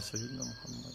صل على محمد